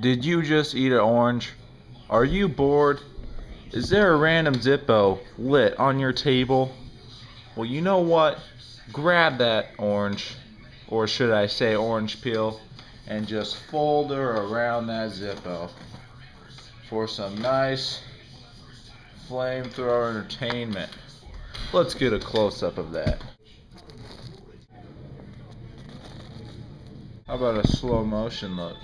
Did you just eat an orange? Are you bored? Is there a random Zippo lit on your table? Well, you know what? Grab that orange, or should I say orange peel, and just fold her around that Zippo for some nice flamethrower entertainment. Let's get a close up of that. How about a slow motion look?